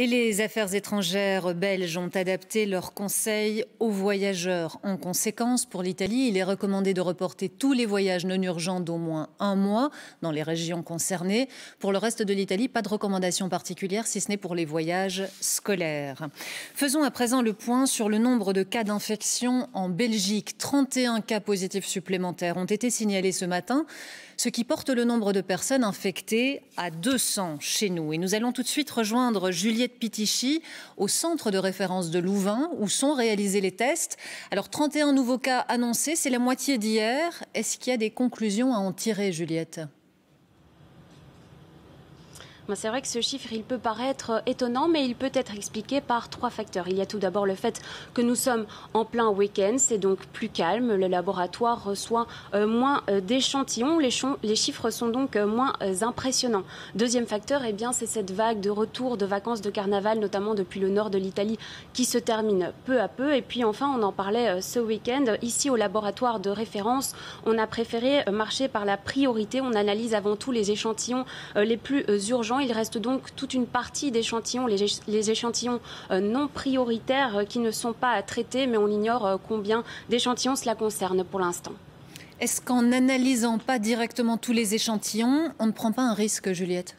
Et les affaires étrangères belges ont adapté leurs conseils aux voyageurs. En conséquence, pour l'Italie, il est recommandé de reporter tous les voyages non urgents d'au moins un mois dans les régions concernées. Pour le reste de l'Italie, pas de recommandation particulière, si ce n'est pour les voyages scolaires. Faisons à présent le point sur le nombre de cas d'infection en Belgique. 31 cas positifs supplémentaires ont été signalés ce matin ce qui porte le nombre de personnes infectées à 200 chez nous. Et nous allons tout de suite rejoindre Juliette Pitichy au centre de référence de Louvain où sont réalisés les tests. Alors 31 nouveaux cas annoncés, c'est la moitié d'hier. Est-ce qu'il y a des conclusions à en tirer, Juliette? C'est vrai que ce chiffre, il peut paraître euh, étonnant, mais il peut être expliqué par trois facteurs. Il y a tout d'abord le fait que nous sommes en plein week-end, c'est donc plus calme. Le laboratoire reçoit euh, moins euh, d'échantillons. Les, chiffres sont donc moins impressionnants. Deuxième facteur, eh bien, c'est cette vague de retour de vacances de carnaval, notamment depuis le nord de l'Italie, qui se termine peu à peu. Et puis enfin, on en parlait ce week-end. Ici, au laboratoire de référence, on a préféré marcher par la priorité. On analyse avant tout les échantillons les plus urgents il reste donc toute une partie d'échantillons, les, échantillons euh, non prioritaires euh, qui ne sont pas traités, mais on ignore euh, combien d'échantillons cela concerne pour l'instant. Est-ce qu'en n'analysant pas directement tous les échantillons, on ne prend pas un risque, Juliette?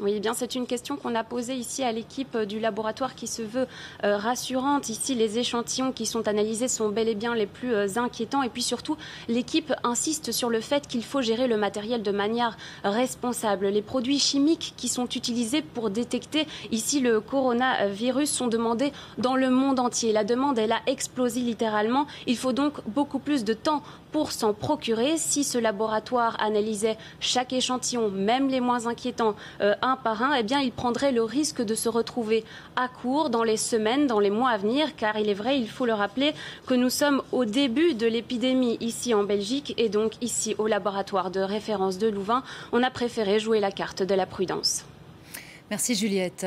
Oui, eh bien c'est une question qu'on a posée ici à l'équipe du laboratoire qui se veut euh, rassurante. Ici, les échantillons qui sont analysés sont bel et bien les plus euh, inquiétants. Et puis surtout, l'équipe insiste sur le fait qu'il faut gérer le matériel de manière responsable. Les produits chimiques qui sont utilisés pour détecter ici le coronavirus sont demandés dans le monde entier. La demande, elle a explosé littéralement. Il faut donc beaucoup plus de temps pour s'en procurer. Si ce laboratoire analysait chaque échantillon, même les moins inquiétants, euh, un par un, eh bien, il prendrait le risque de se retrouver à court dans les semaines, dans les mois à venir, car il est vrai, il faut le rappeler, que nous sommes au début de l'épidémie ici en Belgique et donc ici au laboratoire de référence de Louvain. On a préféré jouer la carte de la prudence. Merci Juliette.